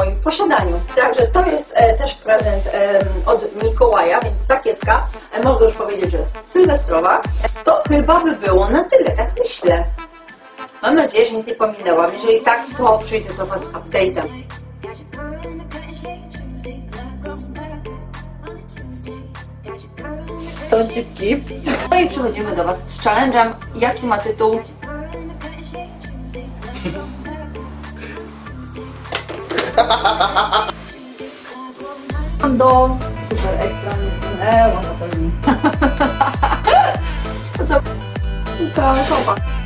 moim posiadaniu. Także to jest e, też prezent e, od Mikołaja, więc takietka, e, mogę już powiedzieć, że sylwestrowa. To chyba by było na tyle, tak myślę. Mam nadzieję, że nic nie pominęłam. Jeżeli tak, to przyjdę do Was z update'em. Są cipki. No i przechodzimy do Was z challenge'em, jaki ma tytuł do super ekstra e, mam na pewno. To.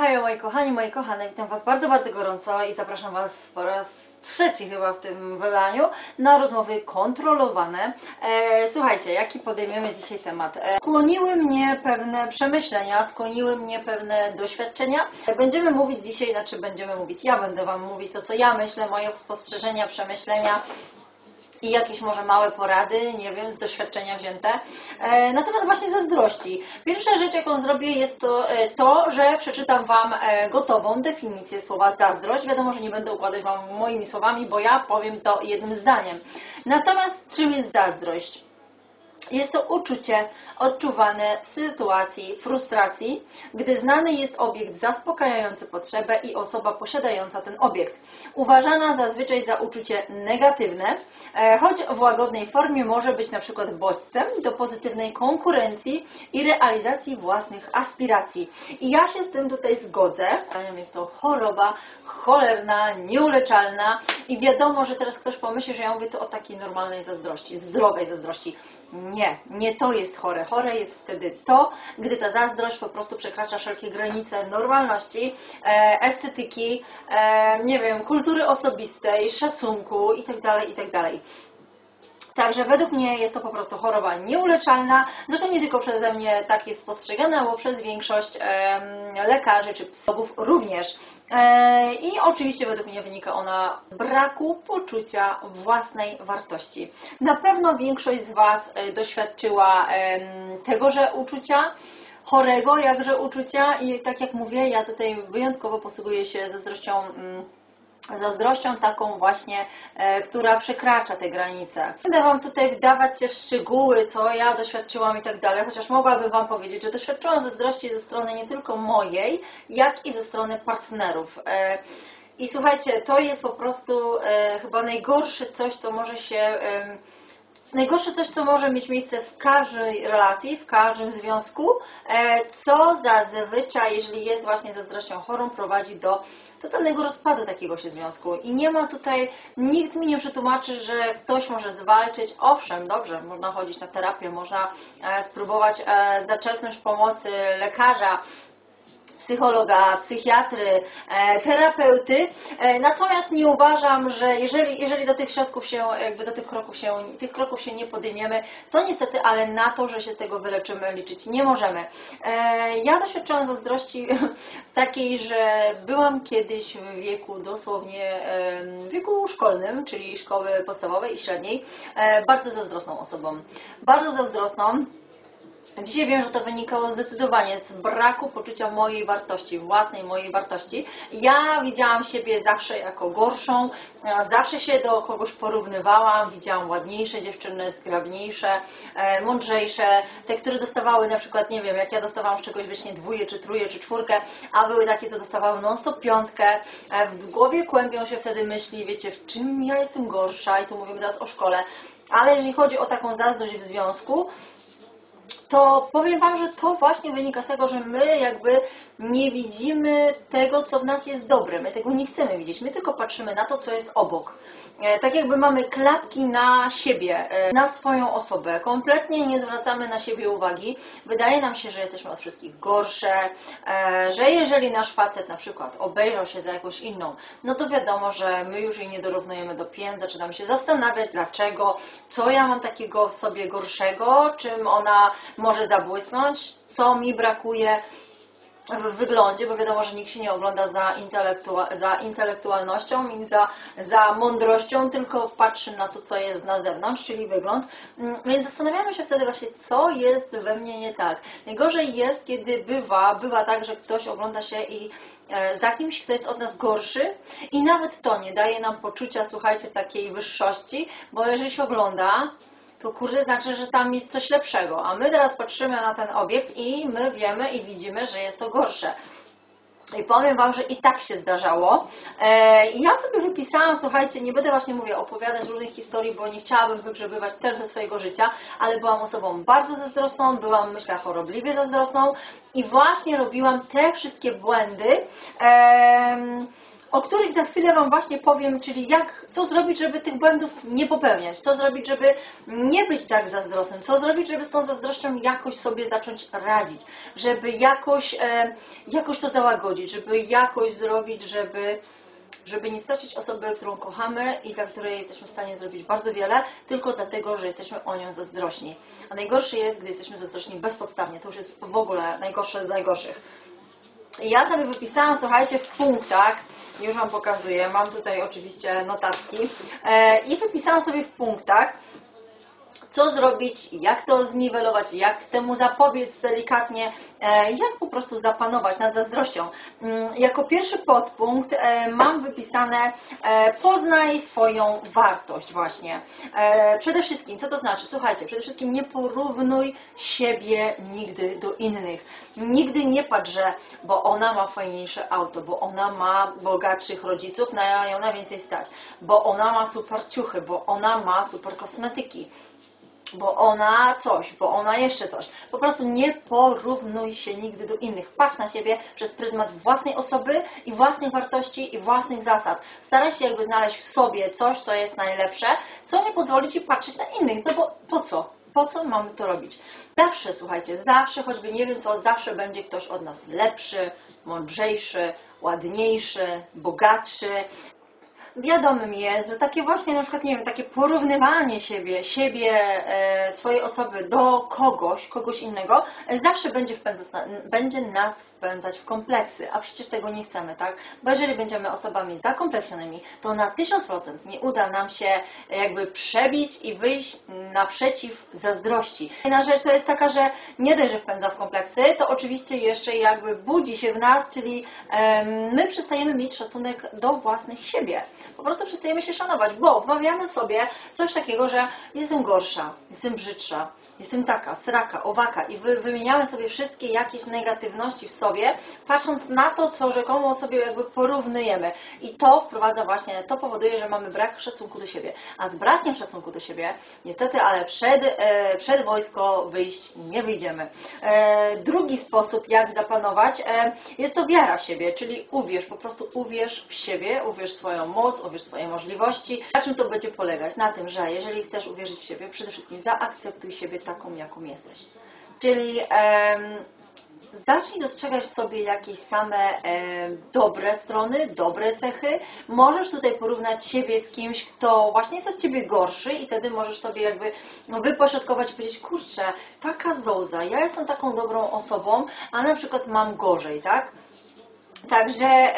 Hej, moi kochani, moi kochane, witam Was bardzo, bardzo gorąco i zapraszam Was po raz trzeci chyba w tym wydaniu na rozmowy kontrolowane. E, słuchajcie, jaki podejmiemy dzisiaj temat? E, skłoniły mnie pewne przemyślenia, skłoniły mnie pewne doświadczenia. Będziemy mówić dzisiaj, znaczy będziemy mówić, ja będę Wam mówić to, co ja myślę, moje spostrzeżenia, przemyślenia, i jakieś może małe porady, nie wiem, z doświadczenia wzięte, e, na temat właśnie zazdrości. Pierwsza rzecz, jaką zrobię, jest to, e, to, że przeczytam Wam e, gotową definicję słowa zazdrość. Wiadomo, że nie będę układać Wam moimi słowami, bo ja powiem to jednym zdaniem. Natomiast czym jest zazdrość? Jest to uczucie odczuwane w sytuacji frustracji, gdy znany jest obiekt zaspokajający potrzebę i osoba posiadająca ten obiekt. Uważana zazwyczaj za uczucie negatywne, e, choć w łagodnej formie może być na przykład bodźcem do pozytywnej konkurencji i realizacji własnych aspiracji. I ja się z tym tutaj zgodzę. Jest to choroba cholerna, nieuleczalna i wiadomo, że teraz ktoś pomyśli, że ja mówię tu o takiej normalnej zazdrości, zdrowej zazdrości. Nie, nie to jest chore. Chore jest wtedy to, gdy ta zazdrość po prostu przekracza wszelkie granice normalności, e, estetyki, e, nie wiem, kultury osobistej, szacunku itd., itd. Także według mnie jest to po prostu choroba nieuleczalna. Zresztą nie tylko przeze mnie tak jest postrzegane, bo przez większość lekarzy czy psychologów również. E, I oczywiście według mnie wynika ona z braku poczucia własnej wartości. Na pewno większość z Was e, doświadczyła tegoże uczucia chorego, jakże uczucia i tak jak mówię, ja tutaj wyjątkowo posługuję się zazdrością mm, zazdrością taką właśnie, e, która przekracza te granice. Będę Wam tutaj wdawać się w szczegóły, co ja doświadczyłam i tak dalej, chociaż mogłabym Wam powiedzieć, że doświadczyłam zazdrości ze strony nie tylko mojej, jak i ze strony partnerów. E, I słuchajcie, to jest po prostu e, chyba najgorsze coś, co może się... Najgorsze coś, co może mieć miejsce w każdej relacji, w każdym związku, co zazwyczaj, jeżeli jest właśnie zazdrością chorą, prowadzi do totalnego rozpadu takiego się związku. I nie ma tutaj, nikt mi nie przetłumaczy, że ktoś może zwalczyć. Owszem, dobrze, można chodzić na terapię, można e, spróbować e, zaczerpnąć pomocy lekarza, psychologa, psychiatry, e, terapeuty. E, Natomiast nie uważam, że jeżeli, jeżeli do tych środków się, jakby do tych kroków się, tych kroków się nie podejmiemy, to niestety, ale na to, że się z tego wyleczymy, liczyć nie możemy. E, Ja doświadczyłam zazdrości takiej, że byłam kiedyś w wieku dosłownie w wieku szkolnym, czyli szkoły podstawowej i średniej, bardzo zazdrosną osobą. Bardzo zazdrosną. Dzisiaj wiem, że to wynikało zdecydowanie z braku poczucia mojej wartości, własnej mojej wartości. Ja widziałam siebie zawsze jako gorszą, zawsze się do kogoś porównywałam, widziałam ładniejsze dziewczyny, zgrabniejsze, e, mądrzejsze, te, które dostawały na przykład, nie wiem, jak ja dostawałam z czegoś wiecznie dwóje, czy truje, czy czwórkę, a były takie, co dostawały non-stop piątkę. E, W głowie kłębią się wtedy myśli, wiecie, w czym ja jestem gorsza i tu mówimy teraz o szkole. Ale jeżeli chodzi o taką zazdrość w związku, to powiem Wam, że to właśnie wynika z tego, że my jakby nie widzimy tego, co w nas jest dobre. My tego nie chcemy widzieć. My tylko patrzymy na to, co jest obok. E, Tak jakby mamy klapki na siebie, e, na swoją osobę. Kompletnie nie zwracamy na siebie uwagi. Wydaje nam się, że jesteśmy od wszystkich gorsze, e, że jeżeli nasz facet na przykład obejrzał się za jakąś inną, no to wiadomo, że my już jej nie dorównujemy do pięt, zaczynamy się zastanawiać, dlaczego, co ja mam takiego w sobie gorszego, czym ona może zabłysnąć, co mi brakuje. W wyglądzie, bo wiadomo, że nikt się nie ogląda za, intelektua- za intelektualnością i za, za mądrością, tylko patrzy na to, co jest na zewnątrz, czyli wygląd. Mm, Więc zastanawiamy się wtedy właśnie, co jest we mnie nie tak. Najgorzej jest, kiedy bywa, bywa tak, że ktoś ogląda się i e, za kimś, kto jest od nas gorszy i nawet to nie daje nam poczucia, słuchajcie, takiej wyższości, bo jeżeli się ogląda, to kurde znaczy, że tam jest coś lepszego. A my teraz patrzymy na ten obiekt i my wiemy i widzimy, że jest to gorsze. I powiem Wam, że i tak się zdarzało. E, ja sobie wypisałam, słuchajcie, nie będę właśnie mówię opowiadać różnych historii, bo nie chciałabym wygrzebywać też ze swojego życia, ale byłam osobą bardzo zazdrosną, byłam myślę chorobliwie zazdrosną i właśnie robiłam te wszystkie błędy. em, o których za chwilę Wam właśnie powiem, czyli jak, co zrobić, żeby tych błędów nie popełniać, co zrobić, żeby nie być tak zazdrosnym, co zrobić, żeby z tą zazdrością jakoś sobie zacząć radzić, żeby jakoś, e, jakoś to załagodzić, żeby jakoś zrobić, żeby, żeby nie stracić osoby, którą kochamy i dla której jesteśmy w stanie zrobić bardzo wiele, tylko dlatego, że jesteśmy o nią zazdrośni. A najgorsze jest, gdy jesteśmy zazdrośni bezpodstawnie. To już jest w ogóle najgorsze z najgorszych. Ja sobie wypisałam, słuchajcie, w punktach, już Wam pokazuję, mam tutaj oczywiście notatki. E, i wypisałam sobie w punktach, co zrobić, jak to zniwelować, jak temu zapobiec delikatnie, e, jak po prostu zapanować nad zazdrością. Mm, Jako pierwszy podpunkt e, mam wypisane e, poznaj swoją wartość właśnie. Przede wszystkim, co to znaczy? Słuchajcie, przede wszystkim nie porównuj siebie nigdy do innych. Nigdy nie patrz, że bo ona ma fajniejsze auto, bo ona ma bogatszych rodziców, na i ona więcej stać, bo ona ma super ciuchy, bo ona ma super kosmetyki bo ona coś, bo ona jeszcze coś. Po prostu nie porównuj się nigdy do innych. Patrz na siebie przez pryzmat własnej osoby i własnych wartości i własnych zasad. Staraj się jakby znaleźć w sobie coś, co jest najlepsze, co nie pozwoli Ci patrzeć na innych. No bo po co? Po co mamy to robić? Zawsze, słuchajcie, zawsze, choćby nie wiem co, zawsze będzie ktoś od nas lepszy, mądrzejszy, ładniejszy, bogatszy. Wiadomym jest, że takie właśnie na przykład, nie wiem, takie porównywanie siebie, siebie, e, swojej osoby do kogoś, kogoś innego, e, zawsze będzie, wpędzać, będzie nas wpędzać w kompleksy, a przecież tego nie chcemy, tak? Bo jeżeli będziemy osobami zakompleksionymi, to na 1000% nie uda nam się e, jakby przebić i wyjść naprzeciw zazdrości. Jedna rzecz to jest taka, że nie dość, że wpędza w kompleksy, to oczywiście jeszcze jakby budzi się w nas, czyli em, my przestajemy mieć szacunek do własnych siebie. Po prostu przestajemy się szanować, bo wmawiamy sobie coś takiego, że jestem gorsza, jestem brzydsza, jestem taka, sraka, owaka i wy, wymieniamy sobie wszystkie jakieś negatywności w sobie, patrząc na to, co rzekomo sobie jakby porównujemy. I to wprowadza właśnie, to powoduje, że mamy brak szacunku do siebie. A z brakiem szacunku do siebie, niestety, ale przed, e, przed wojsko wyjść nie wyjdziemy. E, drugi sposób, jak zapanować, e, jest to wiara w siebie, czyli uwierz, po prostu uwierz w siebie, uwierz w swoją moc, uwierz w swoje możliwości. Na czym to będzie polegać? Na tym, że jeżeli chcesz uwierzyć w siebie, przede wszystkim zaakceptuj siebie taką, jaką jesteś. Czyli zacznij dostrzegać w sobie jakieś same dobre strony, dobre cechy. Możesz tutaj porównać siebie z kimś, kto właśnie jest od Ciebie gorszy i wtedy możesz sobie jakby no, wypośrodkować i powiedzieć, kurczę, taka zołza, ja jestem taką dobrą osobą, a na przykład mam gorzej, tak? Także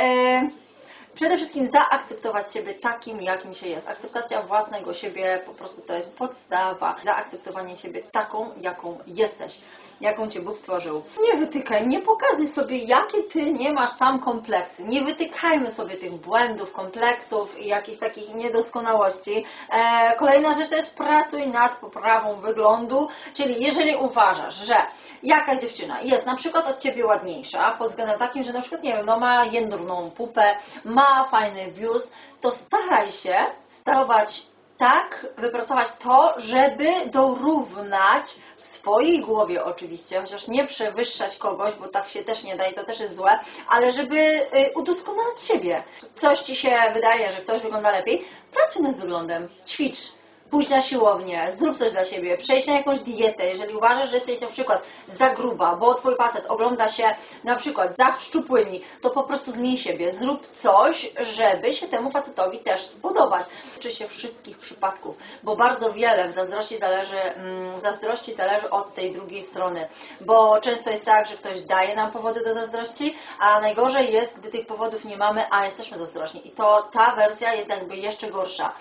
przede wszystkim zaakceptować siebie takim, jakim się jest. Akceptacja własnego siebie po prostu to jest podstawa. Zaakceptowanie siebie taką, jaką jesteś, jaką Cię Bóg stworzył. Nie wytykaj, nie pokazuj sobie, jakie Ty nie masz tam kompleksy. Nie wytykajmy sobie tych błędów, kompleksów i jakichś takich niedoskonałości. E, kolejna rzecz to jest pracuj nad poprawą wyglądu, czyli jeżeli uważasz, że jakaś dziewczyna jest na przykład od Ciebie ładniejsza, pod względem takim, że na przykład, nie wiem, no ma jędrną pupę, ma fajny biust, to staraj się stawać tak, wypracować to, żeby dorównać w swojej głowie oczywiście, chociaż nie przewyższać kogoś, bo tak się też nie da i to też jest złe, ale żeby y, udoskonalać siebie. Coś Ci się wydaje, że ktoś wygląda lepiej, pracuj nad wyglądem, ćwicz. Pójść na siłownię, zrób coś dla siebie, przejść na jakąś dietę, jeżeli uważasz, że jesteś na przykład za gruba, bo twój facet ogląda się na przykład za szczupłymi, to po prostu zmień siebie, zrób coś, żeby się temu facetowi też spodobać. Uczy się wszystkich przypadków, bo bardzo wiele w zazdrości zależy, mm, w zazdrości zależy od tej drugiej strony, bo często jest tak, że ktoś daje nam powody do zazdrości, a najgorzej jest, gdy tych powodów nie mamy, a jesteśmy zazdrośni. I to ta wersja jest jakby jeszcze gorsza.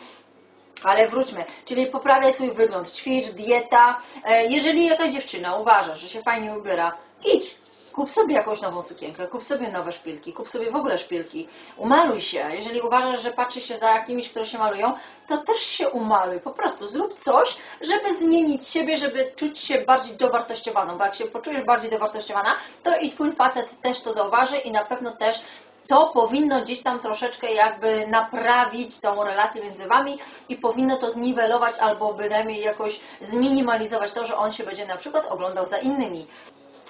Ale wróćmy, czyli poprawiaj swój wygląd, ćwicz, dieta. E, Jeżeli jakaś dziewczyna uważa, że się fajnie ubiera, idź, kup sobie jakąś nową sukienkę, kup sobie nowe szpilki, kup sobie w ogóle szpilki, umaluj się. Jeżeli uważasz, że patrzy się za jakimiś, które się malują, to też się umaluj. Po prostu zrób coś, żeby zmienić siebie, żeby czuć się bardziej dowartościowaną, bo jak się poczujesz bardziej dowartościowana, to i twój facet też to zauważy i na pewno też to powinno gdzieś tam troszeczkę jakby naprawić tą relację między Wami i powinno to zniwelować albo bynajmniej jakoś zminimalizować to, że on się będzie na przykład oglądał za innymi.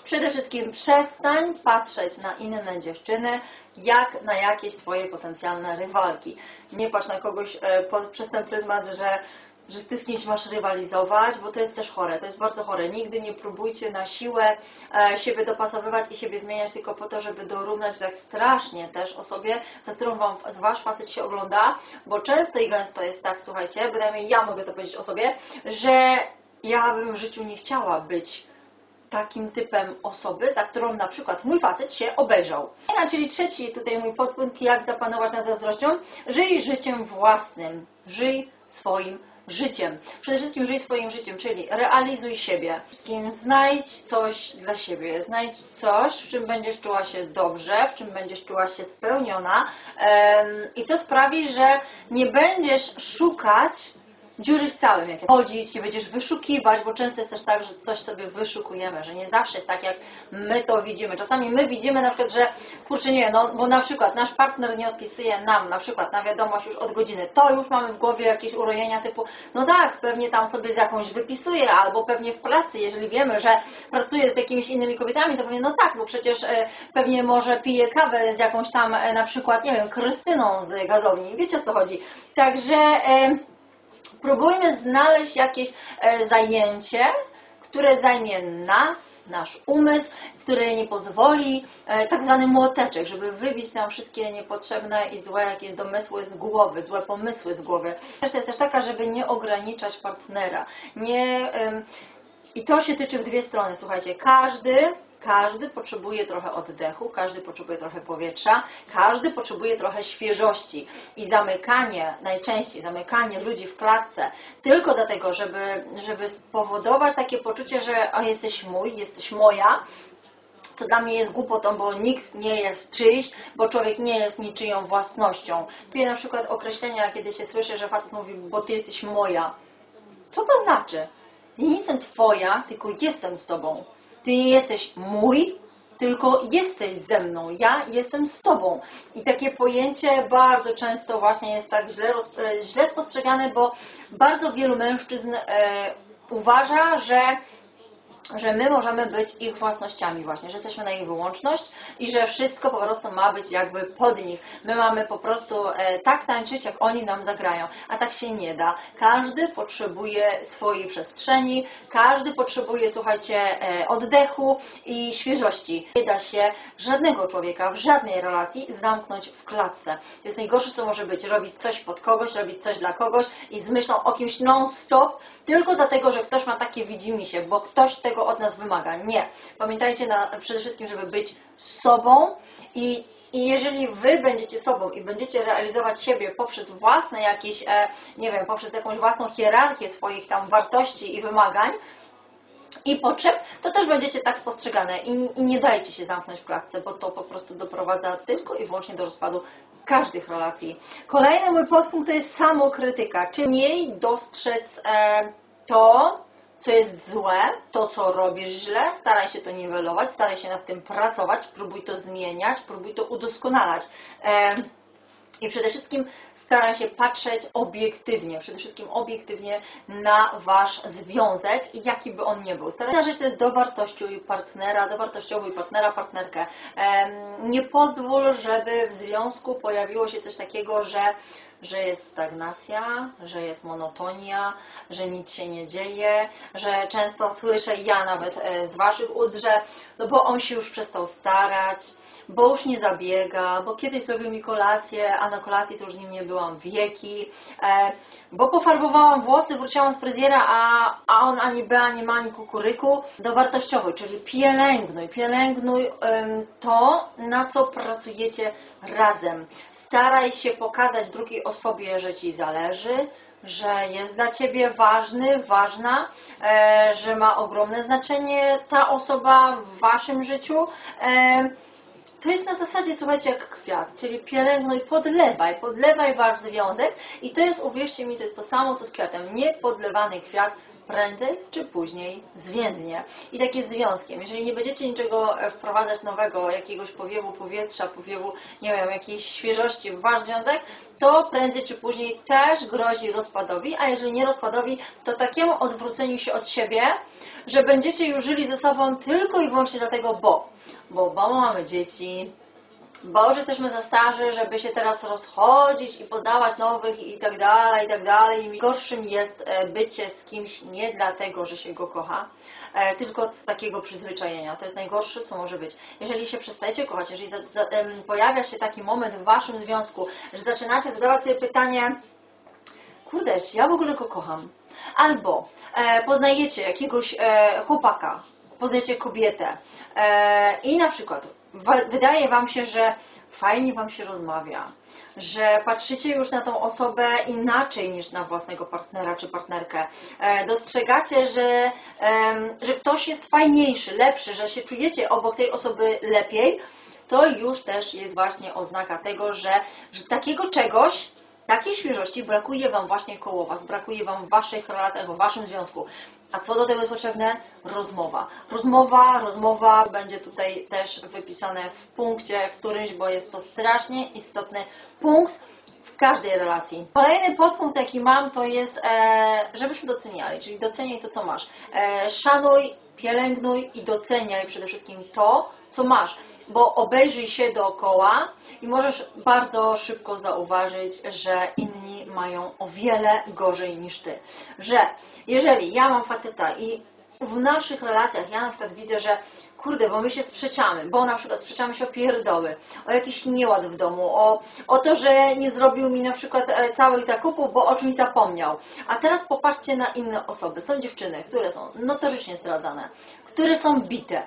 Przede wszystkim przestań patrzeć na inne dziewczyny jak na jakieś Twoje potencjalne rywalki. Nie patrz na kogoś e, pod, przez ten pryzmat, że że ty z kimś masz rywalizować, bo to jest też chore, to jest bardzo chore. Nigdy nie próbujcie na siłę e, siebie dopasowywać i siebie zmieniać tylko po to, żeby dorównać tak strasznie też osobie, za którą wam, wasz facet się ogląda, bo często i gęsto jest tak, słuchajcie, bynajmniej ja mogę to powiedzieć o sobie, że ja bym w życiu nie chciała być takim typem osoby, za którą na przykład mój facet się obejrzał. A, czyli trzeci tutaj mój podpunkt, jak zapanować nad zazdrością. Żyj życiem własnym. Żyj swoim życiem. Przede wszystkim żyj swoim życiem, czyli realizuj siebie. Wszystkim znajdź coś dla siebie. Znajdź coś, w czym będziesz czuła się dobrze, w czym będziesz czuła się spełniona i co sprawi, że nie będziesz szukać dziury w całym, jak chodzić, nie będziesz wyszukiwać, bo często jest też tak, że coś sobie wyszukujemy, że nie zawsze jest tak, jak my to widzimy. Czasami my widzimy na przykład, że kurczę nie, no bo na przykład nasz partner nie odpisuje nam na przykład na wiadomość już od godziny, to już mamy w głowie jakieś urojenia typu, no tak, pewnie tam sobie z jakąś wypisuje, albo pewnie w pracy, jeżeli wiemy, że pracuje z jakimiś innymi kobietami, to pewnie no tak, bo przecież e, pewnie może pije kawę z jakąś tam e, na przykład, nie wiem, Krystyną z gazowni, wiecie o co chodzi. Także... Próbujmy znaleźć jakieś e, zajęcie, które zajmie nas, nasz umysł, które nie pozwoli, e, tak zwany młoteczek, żeby wybić nam wszystkie niepotrzebne i złe jakieś domysły z głowy, złe pomysły z głowy. Reszta jest też taka, żeby nie ograniczać partnera. Nie, I to się tyczy w dwie strony. Słuchajcie, każdy każdy potrzebuje trochę oddechu, każdy potrzebuje trochę powietrza, każdy potrzebuje trochę świeżości. I zamykanie, najczęściej zamykanie ludzi w klatce tylko dlatego, żeby, żeby spowodować takie poczucie, że o, jesteś mój, jesteś moja, to dla mnie jest głupotą, bo nikt nie jest czyjś, bo człowiek nie jest niczyją własnością. Lubię na przykład określenia, kiedy się słyszy, że facet mówi, bo ty jesteś moja. Co to znaczy? Nie jestem twoja, tylko jestem z tobą. Ty nie jesteś mój, tylko jesteś ze mną, ja jestem z Tobą. I takie pojęcie bardzo często właśnie jest tak źle, e, źle spostrzegane, bo bardzo wielu mężczyzn e, uważa, że że my możemy być ich własnościami właśnie, że jesteśmy na ich wyłączność i że wszystko po prostu ma być jakby pod nich. My mamy po prostu e, tak tańczyć, jak oni nam zagrają, a tak się nie da. Każdy potrzebuje swojej przestrzeni, każdy potrzebuje, słuchajcie, e, oddechu i świeżości. Nie da się żadnego człowieka w żadnej relacji zamknąć w klatce. To jest najgorsze, co może być, robić coś pod kogoś, robić coś dla kogoś i z myślą o kimś non-stop, tylko dlatego, że ktoś ma takie widzimisię, bo ktoś tego od nas wymaga. Nie. Pamiętajcie na, przede wszystkim, żeby być sobą i, i jeżeli Wy będziecie sobą i będziecie realizować siebie poprzez własne jakieś, e, nie wiem, poprzez jakąś własną hierarchię swoich tam wartości i wymagań, i potrzeb, to też będziecie tak spostrzegane i, i nie dajcie się zamknąć w klatce, bo to po prostu doprowadza tylko i wyłącznie do rozpadu każdych relacji. Kolejny mój podpunkt to jest samokrytyka, czy mniej dostrzec e, to, co jest złe, to, co robisz źle, staraj się to niwelować, staraj się nad tym pracować, próbuj to zmieniać, próbuj to udoskonalać. I przede wszystkim staraj się patrzeć obiektywnie, przede wszystkim obiektywnie na Wasz związek, jaki by on nie był. Staraj się, że to jest dowartościuj partnera, dowartościowuj partnera, partnerkę. Nie pozwól, żeby w związku pojawiło się coś takiego, że że jest stagnacja, że jest monotonia, że nic się nie dzieje, że często słyszę ja nawet e, z Waszych ust, że no bo on się już przestał starać, bo już nie zabiega, bo kiedyś zrobił mi kolację, a na kolacji to już z nim nie byłam wieki, e, bo pofarbowałam włosy, wróciłam z fryzjera, a, a on ani B, ani ma, ani kukuryku. Dowartościowy, czyli pielęgnuj, pielęgnuj to, na co pracujecie razem. Staraj się pokazać drugiej osobie, że Ci zależy, że jest dla Ciebie ważny, ważna, e, że ma ogromne znaczenie ta osoba w Waszym życiu. E, to jest na zasadzie, słuchajcie, jak kwiat, czyli pielęgnuj, podlewaj, podlewaj wasz związek i to jest, uwierzcie mi, to jest to samo co z kwiatem. Niepodlewany kwiat prędzej czy później zwiędnie. I tak jest związkiem. Jeżeli nie będziecie niczego e, wprowadzać nowego, jakiegoś powiewu powietrza, powiewu, nie wiem, jakiejś świeżości w wasz związek, to prędzej czy później też grozi rozpadowi, a jeżeli nie rozpadowi, to takiemu odwróceniu się od siebie, że będziecie już żyli ze sobą tylko i wyłącznie dlatego, bo bo, bo mamy dzieci, bo już jesteśmy za starzy, żeby się teraz rozchodzić i poznawać nowych i tak dalej, i tak dalej. Gorszym jest e, bycie z kimś nie dlatego, że się go kocha, e, tylko z takiego przyzwyczajenia. To jest najgorsze, co może być. Jeżeli się przestajecie kochać, jeżeli za, za, pojawia się taki moment w Waszym związku, że zaczynacie zadawać sobie pytanie, kurde, czy ja w ogóle go kocham? Albo e, poznajecie jakiegoś e, chłopaka, poznajecie kobietę e, i na przykład wydaje Wam się, że fajnie Wam się rozmawia, że patrzycie już na tą osobę inaczej niż na własnego partnera czy partnerkę. E, dostrzegacie, że, że ktoś jest fajniejszy, lepszy, że się czujecie obok tej osoby lepiej, to już też jest właśnie oznaka tego, że, że takiego czegoś takiej świeżości brakuje Wam właśnie koło Was, brakuje Wam w Waszych relacjach, w Waszym związku. A co do tego jest potrzebne? Rozmowa. Rozmowa, rozmowa będzie tutaj też wypisane w punkcie którymś, bo jest to strasznie istotny punkt w każdej relacji. Kolejny podpunkt, jaki mam, to jest, e, żebyśmy doceniali, czyli doceniaj to, co masz. E, szanuj, pielęgnuj i doceniaj przede wszystkim to, co masz, bo obejrzyj się dookoła i możesz bardzo szybko zauważyć, że inni mają o wiele gorzej niż ty. Że jeżeli ja mam faceta i w naszych relacjach ja na przykład widzę, że kurde, bo my się sprzeczamy, bo na przykład sprzeczamy się o pierdoły, o jakiś nieład w domu, o, o to, że nie zrobił mi na przykład e, całych zakupów, bo o czymś zapomniał. A teraz popatrzcie na inne osoby. Są dziewczyny, które są notorycznie zdradzane, które są bite,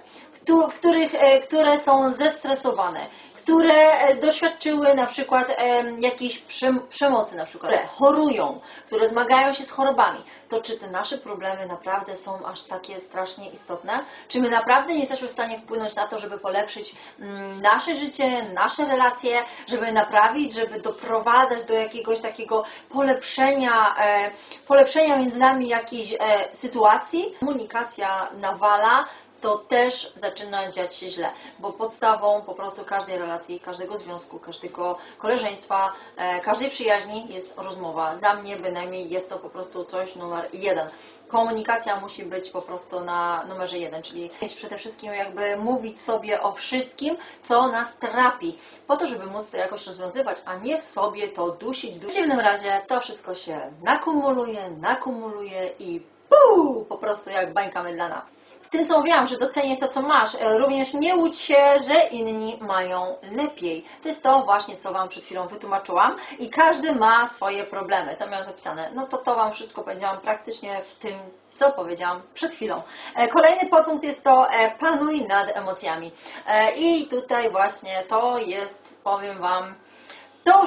w których, e, które są zestresowane, które e, doświadczyły na przykład em, jakiejś przem- przemocy, na przykład, które chorują, które zmagają się z chorobami, to czy te nasze problemy naprawdę są aż takie strasznie istotne? Czy my naprawdę nie jesteśmy w stanie wpłynąć na to, żeby polepszyć mm, nasze życie, nasze relacje, żeby naprawić, żeby doprowadzać do jakiegoś takiego polepszenia, e, polepszenia między nami jakiejś e, sytuacji? Komunikacja nawala, to też zaczyna dziać się źle, bo podstawą po prostu każdej relacji, każdego związku, każdego koleżeństwa, e, każdej przyjaźni jest rozmowa. Dla mnie bynajmniej jest to po prostu coś numer jeden. Komunikacja musi być po prostu na numerze jeden, czyli mieć przede wszystkim jakby mówić sobie o wszystkim, co nas trapi, po to, żeby móc to jakoś rozwiązywać, a nie w sobie to dusić. dusić. W przeciwnym razie to wszystko się nakumuluje, nakumuluje i puu, po prostu jak bańka mydlana tym, co mówiłam, że docenię to, co masz, e, również nie łudź się, że inni mają lepiej. To jest to właśnie, co Wam przed chwilą wytłumaczyłam i każdy ma swoje problemy. To miałam zapisane. No to to Wam wszystko powiedziałam praktycznie w tym, co powiedziałam przed chwilą. E, Kolejny podpunkt jest to e, panuj nad emocjami. I tutaj właśnie to jest, powiem Wam,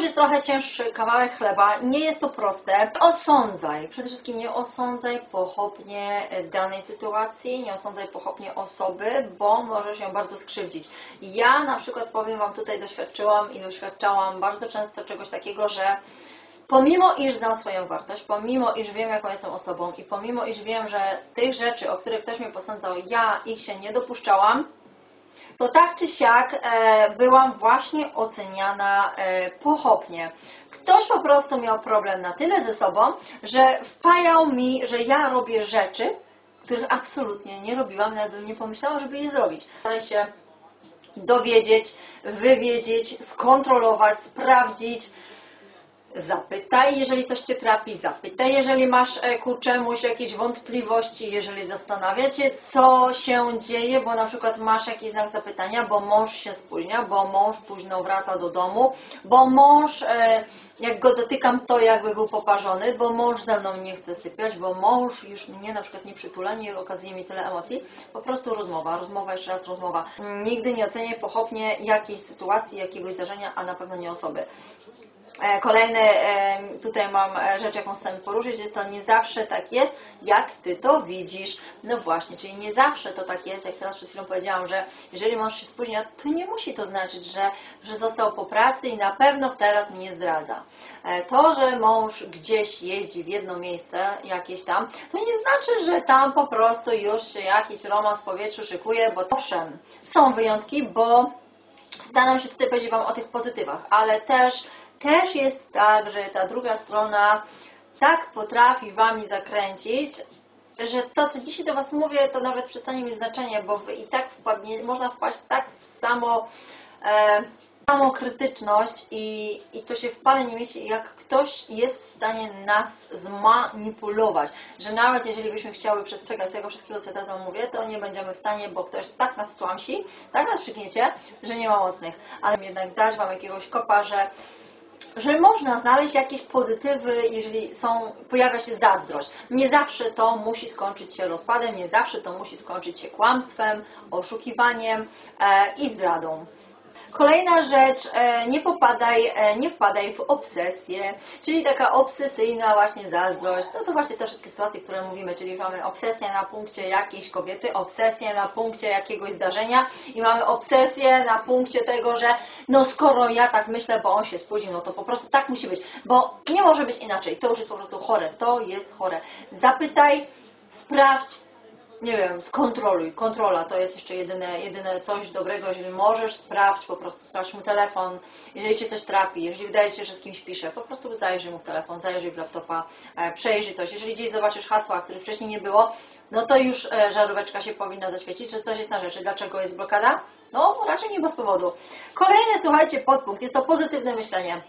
jest trochę cięższy kawałek chleba, nie jest to proste. Osądzaj, przede wszystkim nie osądzaj pochopnie danej sytuacji, nie osądzaj pochopnie osoby, bo możesz ją bardzo skrzywdzić. Ja na przykład powiem Wam tutaj doświadczyłam i doświadczałam bardzo często czegoś takiego, że pomimo iż znam swoją wartość, pomimo iż wiem jaką jestem osobą i pomimo iż wiem, że tych rzeczy, o których ktoś mnie posądzał, ja ich się nie dopuszczałam, to tak czy siak e, byłam właśnie oceniana e, pochopnie. Ktoś po prostu miał problem na tyle ze sobą, że wpajał mi, że ja robię rzeczy, których absolutnie nie robiłam, nawet bym nie pomyślała, żeby je zrobić. Staraj się dowiedzieć, wywiedzieć, skontrolować, sprawdzić, zapytaj, jeżeli coś Cię trapi, zapytaj, jeżeli masz e, ku czemuś jakieś wątpliwości, jeżeli zastanawiacie, co się dzieje, bo na przykład masz jakiś znak zapytania, bo mąż się spóźnia, bo mąż późno wraca do domu, bo mąż, e, jak go dotykam, to jakby był poparzony, bo mąż ze mną nie chce sypiać, bo mąż już mnie na przykład nie przytula, nie okazuje mi tyle emocji, po prostu rozmowa, rozmowa, jeszcze raz rozmowa. Nigdy nie ocenię pochopnie jakiejś sytuacji, jakiegoś zdarzenia, a na pewno nie osoby. E, Kolejny tutaj mam e, rzecz, jaką chcę poruszyć, jest to nie zawsze tak jest, jak Ty to widzisz. No właśnie, czyli nie zawsze to tak jest, jak teraz przed chwilą powiedziałam, że jeżeli mąż się spóźnia, to nie musi to znaczyć, że, że został po pracy i na pewno teraz mnie zdradza. E, To, że mąż gdzieś jeździ w jedno miejsce, jakieś tam, to nie znaczy, że tam po prostu już się jakiś romans w powietrzu szykuje, bo owszem, są wyjątki, bo staram się tutaj powiedzieć Wam o tych pozytywach, ale też, też jest tak, że ta druga strona tak potrafi Wami zakręcić, że to, co dzisiaj do Was mówię, to nawet przestanie mieć znaczenie, bo i tak wpadnie, można wpaść tak w samo, e, samokrytyczność i, i to się w pale nie mieści, jak ktoś jest w stanie nas zmanipulować, że nawet jeżeli byśmy chciały przestrzegać tego wszystkiego, co ja teraz Wam mówię, to nie będziemy w stanie, bo ktoś tak nas stłamsi, tak nas przygniecie, że nie ma mocnych, ale jednak dać Wam jakiegoś kopa, że że można znaleźć jakieś pozytywy, jeżeli są, pojawia się zazdrość. Nie zawsze to musi skończyć się rozpadem, nie zawsze to musi skończyć się kłamstwem, oszukiwaniem e, i zdradą. Kolejna rzecz, e, nie popadaj, e, nie wpadaj w obsesję, czyli taka obsesyjna właśnie zazdrość. No to właśnie te wszystkie sytuacje, które mówimy, czyli mamy obsesję na punkcie jakiejś kobiety, obsesję na punkcie jakiegoś zdarzenia i mamy obsesję na punkcie tego, że no skoro ja tak myślę, bo on się spóźnił, no to po prostu tak musi być, bo nie może być inaczej. To już jest po prostu chore, to jest chore. Zapytaj, sprawdź, nie wiem, skontroluj. Kontrola to jest jeszcze jedyne, jedyne coś dobrego. Jeżeli możesz, sprawdź, po prostu sprawdź mu telefon. Jeżeli Cię coś trapi, jeżeli wydaje Ci się, że z kimś pisze, po prostu zajrzyj mu w telefon, zajrzyj w laptopa, e, przejrzyj coś. Jeżeli gdzieś zobaczysz hasła, których wcześniej nie było, no to już e, żaróweczka się powinna zaświecić, że coś jest na rzeczy. Dlaczego jest blokada? No, raczej nie bez powodu. Kolejny, słuchajcie, podpunkt. Jest to pozytywne myślenie.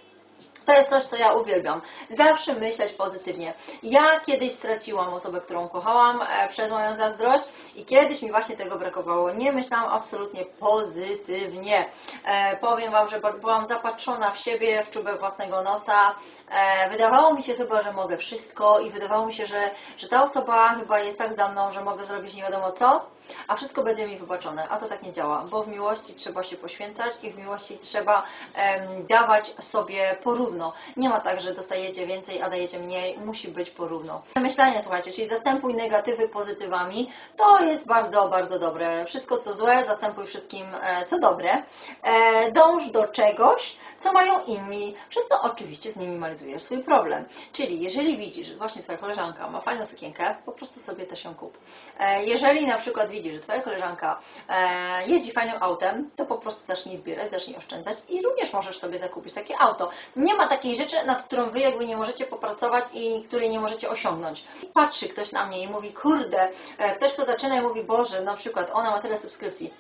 To jest coś, co ja uwielbiam. Zawsze myśleć pozytywnie. Ja kiedyś straciłam osobę, którą kochałam e, przez moją zazdrość i kiedyś mi właśnie tego brakowało. Nie myślałam absolutnie pozytywnie. E, powiem Wam, że byłam zapatrzona w siebie, w czubek własnego nosa. E, wydawało mi się chyba, że mogę wszystko i wydawało mi się, że, że ta osoba chyba jest tak za mną, że mogę zrobić nie wiadomo co a wszystko będzie mi wybaczone. A to tak nie działa, bo w miłości trzeba się poświęcać i w miłości trzeba em, dawać sobie porówno. Nie ma tak, że dostajecie więcej, a dajecie mniej, musi być porówno. Myślenie, słuchajcie, czyli zastępuj negatywy pozytywami, to jest bardzo, bardzo dobre. Wszystko co złe, zastępuj wszystkim e, co dobre. E, dąż do czegoś, co mają inni, przez co oczywiście zminimalizujesz swój problem. Czyli jeżeli widzisz, że właśnie Twoja koleżanka ma fajną sukienkę, po prostu sobie też ją kup. E, jeżeli na przykład widzisz, że Twoja koleżanka e, jeździ fajnym autem, to po prostu zacznij zbierać, zacznij oszczędzać i również możesz sobie zakupić takie auto. Nie ma takiej rzeczy, nad którą Wy jakby nie możecie popracować i której nie możecie osiągnąć. Patrzy ktoś na mnie i mówi, kurde, e, ktoś kto zaczyna i mówi, Boże, na przykład ona ma tyle subskrypcji.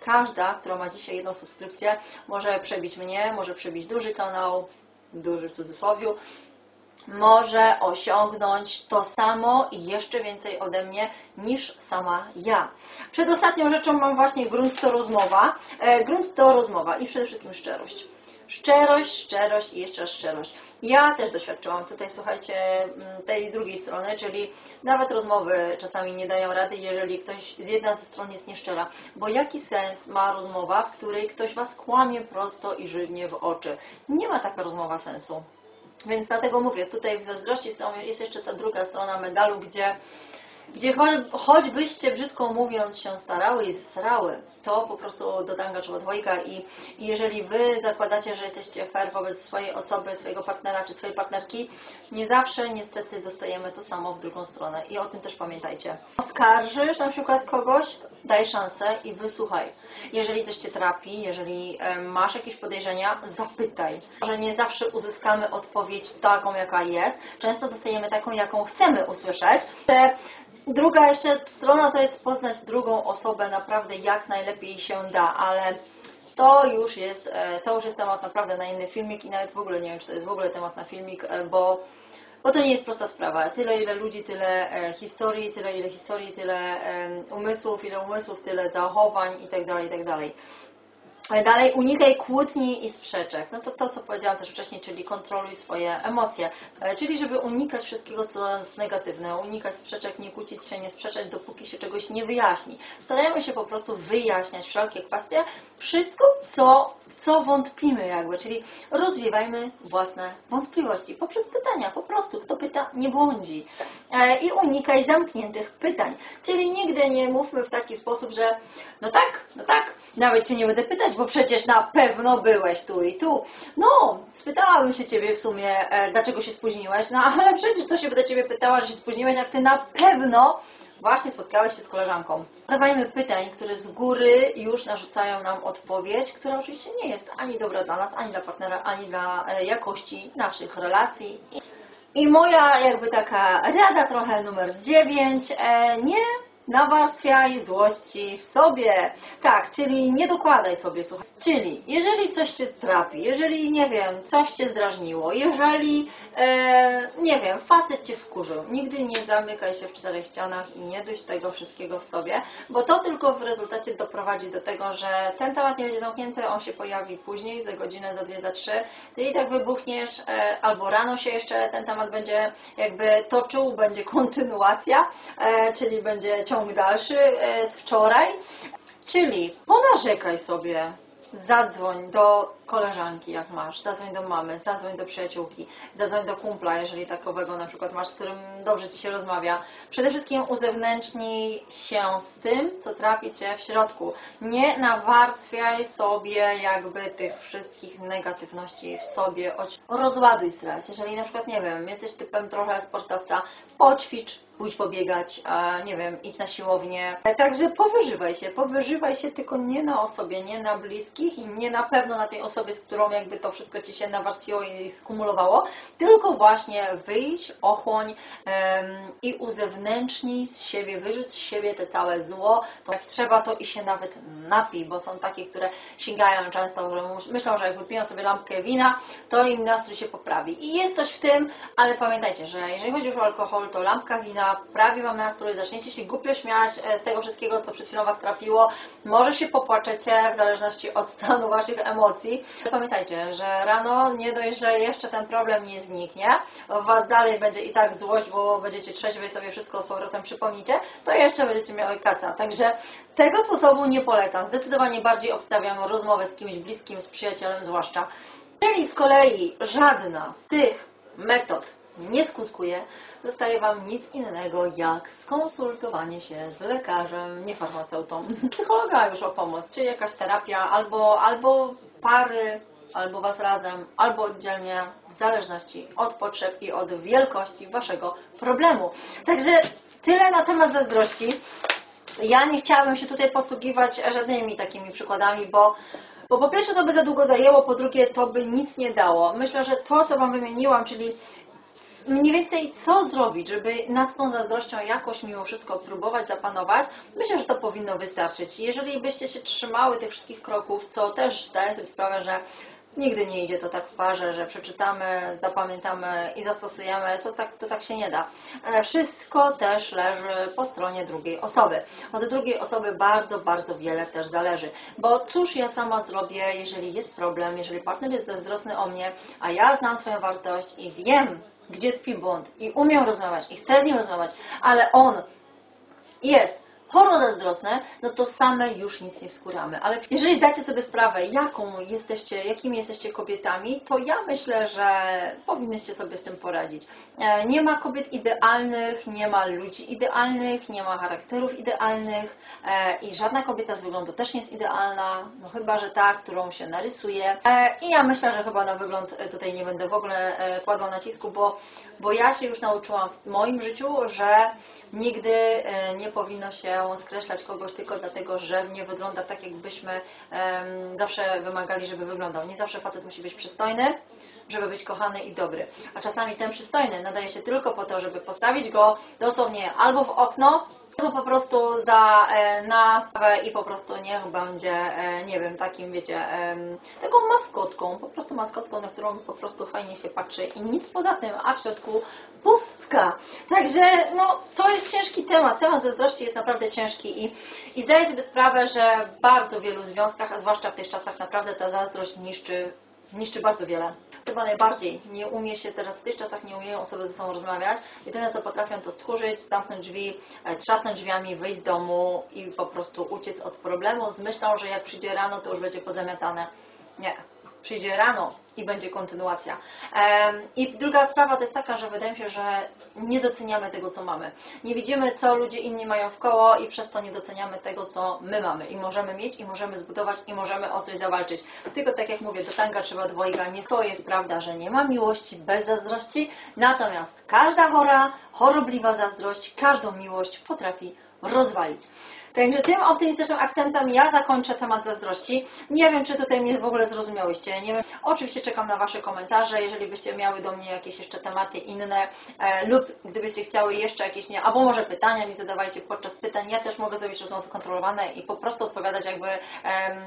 Każda, która ma dzisiaj jedną subskrypcję, może przebić mnie, może przebić duży kanał, duży w cudzysłowiu, może osiągnąć to samo i jeszcze więcej ode mnie niż sama ja. Przedostatnią rzeczą mam właśnie grunt to rozmowa. E, grunt to rozmowa i przede wszystkim szczerość. Szczerość, szczerość i jeszcze raz szczerość. Ja też doświadczyłam tutaj, słuchajcie, m, tej drugiej strony, czyli nawet rozmowy czasami nie dają rady, jeżeli ktoś z jedna ze stron jest nieszczera. Bo jaki sens ma rozmowa, w której ktoś Was kłamie prosto i żywnie w oczy? Nie ma taka rozmowa sensu. Więc dlatego mówię, tutaj w zazdrości są, jest jeszcze ta druga strona medalu, gdzie, gdzie cho, choćbyście brzydko mówiąc się starały i zsrały, to po prostu do tanga trzeba dwojga i, i jeżeli Wy zakładacie, że jesteście fair wobec swojej osoby, swojego partnera czy swojej partnerki, nie zawsze niestety dostajemy to samo w drugą stronę i o tym też pamiętajcie. Oskarżysz na przykład kogoś, daj szansę i wysłuchaj. Jeżeli coś Cię trapi, jeżeli e, masz jakieś podejrzenia, zapytaj. Że nie zawsze uzyskamy odpowiedź taką, jaka jest. Często dostajemy taką, jaką chcemy usłyszeć. Te Druga jeszcze strona to jest poznać drugą osobę naprawdę jak najlepiej się da, ale to już jest, e, to już jest temat naprawdę na inny filmik i nawet w ogóle nie wiem, czy to jest w ogóle temat na filmik, e, bo, bo to nie jest prosta sprawa. Tyle, ile ludzi, tyle e, historii, tyle, ile historii, tyle umysłów, ile umysłów, tyle zachowań itd., itd. Ale Dalej, unikaj kłótni i sprzeczek. No to to, co powiedziałam też wcześniej, czyli kontroluj swoje emocje. E, Czyli, żeby unikać wszystkiego, co jest negatywne, unikać sprzeczek, nie kłócić się, nie sprzeczać, dopóki się czegoś nie wyjaśni. Starajmy się po prostu wyjaśniać wszelkie kwestie, wszystko, co, w co wątpimy jakby, czyli rozwiewajmy własne wątpliwości poprzez pytania, po prostu. Kto pyta, nie błądzi. E, I unikaj zamkniętych pytań. Czyli nigdy nie mówmy w taki sposób, że no tak, no tak, nawet Cię nie będę pytać, bo przecież na pewno byłeś tu i tu. No, spytałabym się Ciebie w sumie, e, dlaczego się spóźniłeś, no ale przecież to się będę Ciebie pytała, że się spóźniłeś, jak Ty na pewno właśnie spotkałeś się z koleżanką. Zadawajmy pytań, które z góry już narzucają nam odpowiedź, która oczywiście nie jest ani dobra dla nas, ani dla partnera, ani dla e, jakości naszych relacji. I moja jakby taka rada trochę numer 9, e, nie nawarstwiaj złości w sobie. Tak, czyli nie dokładaj sobie, słuchaj. Czyli jeżeli coś Cię trapi, jeżeli, nie wiem, coś Cię zdrażniło, jeżeli, e, nie wiem, facet Cię wkurzył, nigdy nie zamykaj się w czterech ścianach i nie duś tego wszystkiego w sobie, bo to tylko w rezultacie doprowadzi do tego, że ten temat nie będzie zamknięty, on się pojawi później, za godzinę, za dwie, za trzy, Ty i tak wybuchniesz, e, albo rano się jeszcze ten temat będzie jakby toczył, będzie kontynuacja, e, czyli będzie ciąg dalszy e, z wczoraj. Czyli ponarzekaj sobie, zadzwoń do koleżanki, jak masz, zadzwoń do mamy, zadzwoń do przyjaciółki, zadzwoń do kumpla, jeżeli takowego na przykład masz, z którym dobrze Ci się rozmawia. Przede wszystkim uzewnętrznij się z tym, co trapi Cię w środku. Nie nawarstwiaj sobie jakby tych wszystkich negatywności w sobie. Rozładuj stres. Jeżeli na przykład, nie wiem, jesteś typem trochę sportowca, poćwicz, pójdź pobiegać, e, nie wiem, idź na siłownię. Także powyżywaj się, powyżywaj się tylko nie na osobie, nie na bliskich i nie na pewno na tej osobie, z którą jakby to wszystko Ci się nawarstwiło i skumulowało, tylko właśnie wyjdź, ochłoń i uzewnętrznij z siebie, wyrzuć z siebie te całe zło, to jak trzeba to i się nawet napij, bo są takie, które sięgają często, że myślą, że jak wypiją sobie lampkę wina, to im nastrój się poprawi. I jest coś w tym, ale pamiętajcie, że jeżeli chodzi już o alkohol, to lampka wina poprawi Wam nastrój, zaczniecie się głupio śmiać e, z tego wszystkiego, co przed chwilą Was trafiło, może się popłaczecie w zależności od stanu Waszych emocji. Pamiętajcie, że rano nie dość, że jeszcze ten problem nie zniknie, Was dalej będzie i tak złość, bo będziecie trzeźwi sobie wszystko z powrotem przypomnicie, to jeszcze będziecie miały kaca. Także tego sposobu nie polecam. Zdecydowanie bardziej obstawiam rozmowę z kimś bliskim, z przyjacielem zwłaszcza. Jeżeli z kolei żadna z tych metod nie skutkuje, zostaje Wam nic innego jak skonsultowanie się z lekarzem, nie farmaceutą, psychologa już o pomoc, czyli jakaś terapia, albo, albo pary, albo Was razem, albo oddzielnie, w zależności od potrzeb i od wielkości Waszego problemu. Także tyle na temat zazdrości. Ja nie chciałabym się tutaj posługiwać żadnymi takimi przykładami, bo bo po pierwsze to by za długo zajęło, po drugie to by nic nie dało. Myślę, że to, co Wam wymieniłam, czyli mniej więcej co zrobić, żeby nad tą zazdrością jakoś mimo wszystko próbować zapanować, myślę, że to powinno wystarczyć. Jeżeli byście się trzymały tych wszystkich kroków, co też zdaję sobie sprawę, że nigdy nie idzie to tak w parze, że przeczytamy, zapamiętamy i zastosujemy, to tak, to tak się nie da. E, Wszystko też leży po stronie drugiej osoby. Od drugiej osoby bardzo, bardzo wiele też zależy. Bo cóż ja sama zrobię, jeżeli jest problem, jeżeli partner jest zazdrosny o mnie, a ja znam swoją wartość i wiem, gdzie tkwi błąd i umiem rozmawiać i chcę z nim rozmawiać, ale on jest choro zazdrosny, no to same już nic nie wskuramy. Ale jeżeli zdacie sobie sprawę, jaką jesteście, jakimi jesteście kobietami, to ja myślę, że powinnyście sobie z tym poradzić. E, Nie ma kobiet idealnych, nie ma ludzi idealnych, nie ma charakterów idealnych e, i żadna kobieta z wyglądu też nie jest idealna, no chyba, że ta, którą się narysuje. E, I ja myślę, że chyba na wygląd tutaj nie będę w ogóle kładła nacisku, bo, bo ja się już nauczyłam w moim życiu, że nigdy nie powinno się skreślać kogoś tylko dlatego, że nie wygląda tak, jakbyśmy zawsze wymagali, żeby wyglądał. Nie zawsze facet musi być przystojny, żeby być kochany i dobry. A czasami ten przystojny nadaje się tylko po to, żeby postawić go dosłownie albo w okno, albo po prostu za e, naprawę i po prostu niech będzie, e, nie wiem, takim, wiecie, taką maskotką, po prostu maskotką, na którą po prostu fajnie się patrzy i nic poza tym, a w środku pustka. Także, no, to jest ciężki temat. Temat zazdrości jest naprawdę ciężki i, i zdaję sobie sprawę, że w bardzo wielu związkach, a zwłaszcza w tych czasach, naprawdę ta zazdrość niszczy, niszczy bardzo wiele. Chyba najbardziej nie umie się teraz, w tych czasach nie umieją osoby ze sobą rozmawiać. Jedyne co potrafią to stchórzyć, zamknąć drzwi, e, trzasnąć drzwiami, wyjść z domu i po prostu uciec od problemu z myślą, że jak przyjdzie rano, to już będzie pozamiatane. Nie. Przyjdzie rano i będzie kontynuacja. I druga sprawa to jest taka, że wydaje mi się, że nie doceniamy tego, co mamy. Nie widzimy, co ludzie inni mają w koło i przez to nie doceniamy tego, co my mamy i możemy mieć, i możemy zbudować, i możemy o coś zawalczyć. Tylko tak jak mówię, do tanga trzeba dwojga. Nie to jest prawda, że nie ma miłości bez zazdrości, natomiast każda chora, chorobliwa zazdrość, każdą miłość potrafi rozwalić. Także tym optymistycznym akcentem ja zakończę temat zazdrości. Nie wiem, czy tutaj mnie w ogóle zrozumiałyście. Nie wiem. Oczywiście czekam na Wasze komentarze. Jeżeli byście miały do mnie jakieś jeszcze tematy inne e, lub gdybyście chciały jeszcze jakieś, nie, albo może pytania mi zadawajcie podczas pytań. Ja też mogę zrobić rozmowy kontrolowane i po prostu odpowiadać jakby em,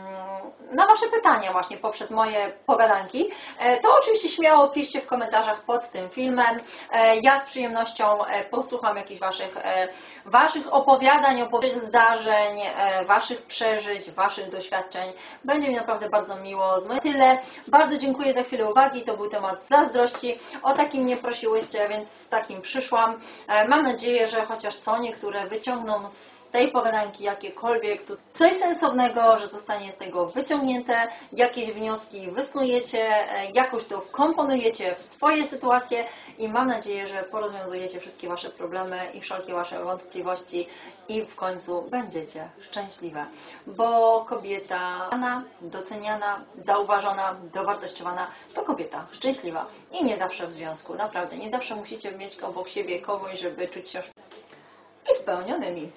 na Wasze pytania właśnie poprzez moje pogadanki. E, to oczywiście śmiało piszcie w komentarzach pod tym filmem. E, ja z przyjemnością e, posłucham jakichś Waszych, e, waszych opowiadań, opowiadań zdarzeń, e, Waszych przeżyć, Waszych doświadczeń. Będzie mi naprawdę bardzo miło. Z mojej tyle. Bardzo dziękuję za chwilę uwagi. To był temat zazdrości. O takim nie prosiłyście, więc z takim przyszłam. E, Mam nadzieję, że chociaż co niektóre wyciągną z tej pogadanki jakiekolwiek tu coś sensownego, że zostanie z tego wyciągnięte, jakieś wnioski wysnujecie, e, jakoś to wkomponujecie w swoje sytuacje i mam nadzieję, że porozwiązujecie wszystkie Wasze problemy i wszelkie Wasze wątpliwości i w końcu będziecie szczęśliwe, bo kobieta doceniana, zauważona, dowartościowana to kobieta szczęśliwa i nie zawsze w związku, naprawdę, nie zawsze musicie mieć obok siebie kogoś, żeby czuć się i spełnionymi,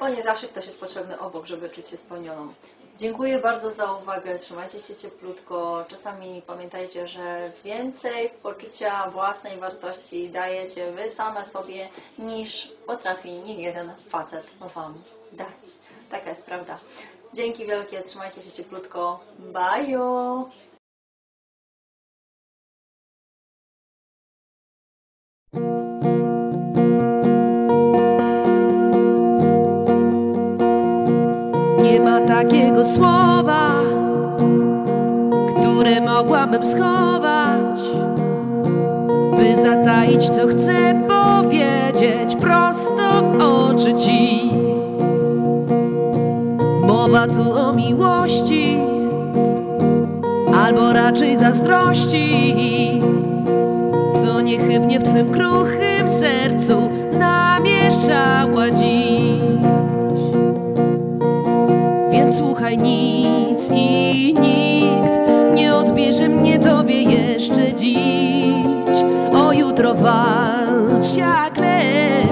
bo nie zawsze ktoś jest potrzebny obok, żeby czuć się spełnioną. Dziękuję bardzo za uwagę, trzymajcie się cieplutko. Czasami pamiętajcie, że więcej poczucia własnej wartości dajecie Wy same sobie niż potrafi nie jeden facet Wam dać. Taka jest prawda. Dzięki wielkie, trzymajcie się cieplutko. Bye! Takiego słowa, które mogłabym schować, by zataić, co chcę powiedzieć prosto w oczy ci. Mowa tu o miłości, albo raczej zazdrości, co niechybnie w twym kruchym sercu namieszała dziś. Więc słuchaj nic i nikt nie odbierze mnie tobie jeszcze dziś. O jutro walcz jak lew,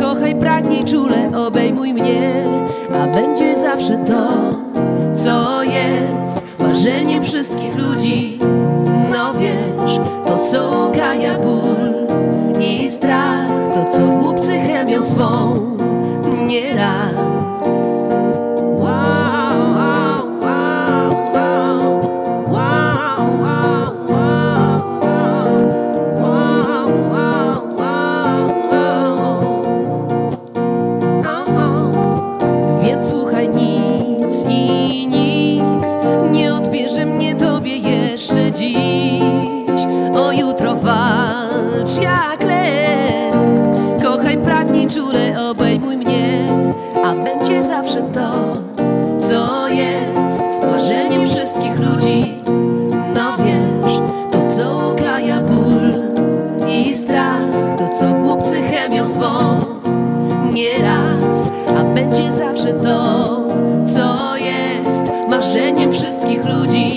kochaj, pragnij czule, obejmuj mnie, a będzie zawsze to, co jest marzeniem wszystkich ludzi. No wiesz, to co gaja ból i strach, to co głupcy chemią swą nieraz. Czule, obejmuj mnie, a będzie zawsze to, co jest marzeniem wszystkich ludzi. No wiesz, to co gaja ból i strach, to co głupcy chemią swą nieraz, a będzie zawsze to, co jest marzeniem wszystkich ludzi.